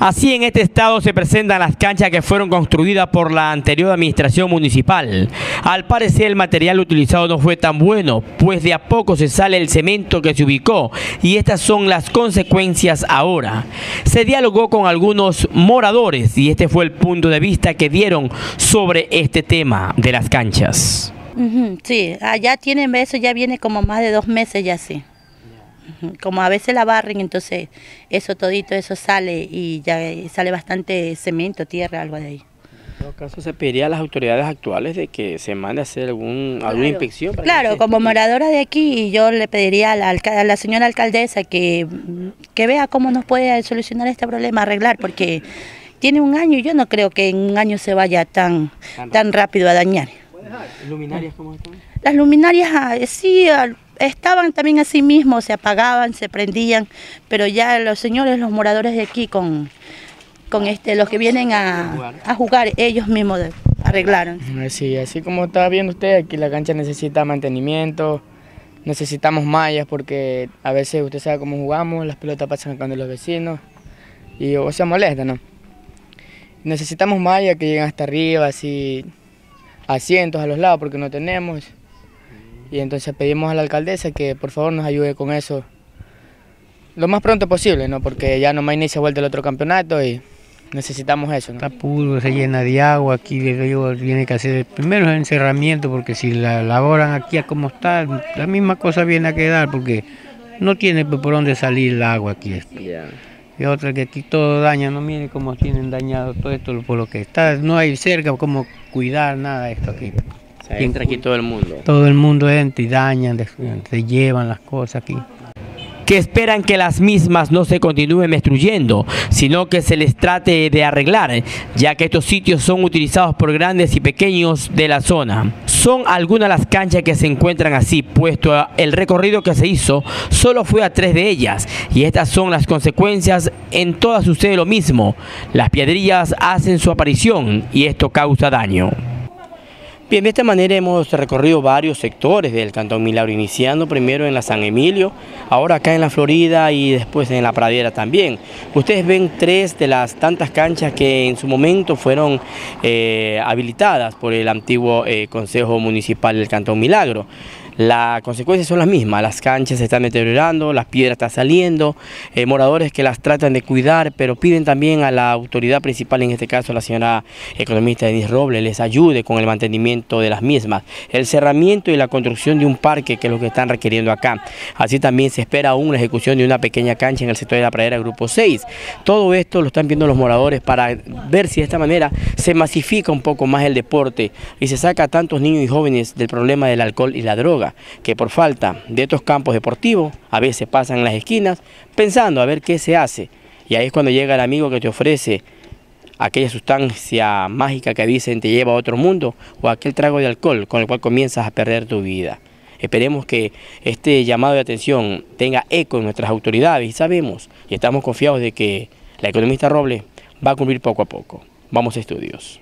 Así en este estado se presentan las canchas que fueron construidas por la anterior administración municipal. Al parecer el material utilizado no fue tan bueno, pues de a poco se sale el cemento que se ubicó y estas son las consecuencias ahora. Se dialogó con algunos moradores y este fue el punto de vista que dieron sobre este tema de las canchas. Sí, allá tienen eso, ya viene como más de dos meses ya sí. Como a veces la barren, entonces eso todito, eso sale y ya sale bastante cemento, tierra, algo de ahí. En todo caso, se pediría a las autoridades actuales de que se mande a hacer algún, alguna inspección. claro, como moradora de aquí, yo le pediría a la, señora alcaldesa que, que vea cómo nos puede solucionar este problema, arreglar, porque tiene un año y yo no creo que en un año se vaya tan, tan rápido a dañar. ¿Luminarias cómo están? Las luminarias, ah, sí, estaban también así mismo, se apagaban, se prendían, pero ya los señores, los moradores de aquí con, con este, los que vienen a, jugar, ellos mismos arreglaron. Sí, así como está viendo usted, aquí la cancha necesita mantenimiento, necesitamos mallas porque a veces usted sabe cómo jugamos, las pelotas pasan acá de los vecinos y o sea molesta, ¿no? Necesitamos mallas que lleguen hasta arriba, así asientos a los lados porque no tenemos. Y entonces pedimos a la alcaldesa que por favor nos ayude con eso lo más pronto posible, ¿no? Porque ya no más inicia vuelta el otro campeonato y necesitamos eso. Está puro, se llena de agua, aquí tiene que hacer primero el encerramiento porque si la laboran aquí a como está, la misma cosa viene a quedar porque no tiene por dónde salir el agua aquí. Y otra que aquí todo daña, no miren cómo tienen dañado todo esto por lo que está, no hay cerca cómo cuidar nada de esto aquí entra aquí todo el mundo. Todo el mundo entra y dañan, se llevan las cosas aquí que esperan que las mismas no se continúen destruyendo, sino que se les trate de arreglar, ya que estos sitios son utilizados por grandes y pequeños de la zona. Son algunas las canchas que se encuentran así, puesto el recorrido que se hizo solo fue a tres de ellas, y estas son las consecuencias, en todas sucede lo mismo, las piedrillas hacen su aparición y esto causa daño. Bien, de esta manera hemos recorrido varios sectores del Cantón Milagro, iniciando primero en la San Emilio, ahora acá en la Florida y después en la Pradera también. Ustedes ven tres de las tantas canchas que en su momento fueron eh, habilitadas por el antiguo eh, Consejo Municipal del Cantón Milagro. Las consecuencias son las mismas, las canchas se están deteriorando, las piedras están saliendo, eh, moradores que las tratan de cuidar, pero piden también a la autoridad principal, en este caso la señora economista Denise Robles, les ayude con el mantenimiento de las mismas, el cerramiento y la construcción de un parque, que es lo que están requiriendo acá. Así también se espera aún la ejecución de una pequeña cancha en el sector de la pradera Grupo 6. Todo esto lo están viendo los moradores para ver si de esta manera se masifica un poco más el deporte y se saca a tantos niños y jóvenes del problema del alcohol y la droga que por falta de estos campos deportivos a veces pasan las esquinas pensando a ver qué se hace. Y ahí es cuando llega el amigo que te ofrece aquella sustancia mágica que dicen te lleva a otro mundo o aquel trago de alcohol con el cual comienzas a perder tu vida. Esperemos que este llamado de atención tenga eco en nuestras autoridades y sabemos y estamos confiados de que la economista Robles va a cumplir poco a poco. Vamos a estudios.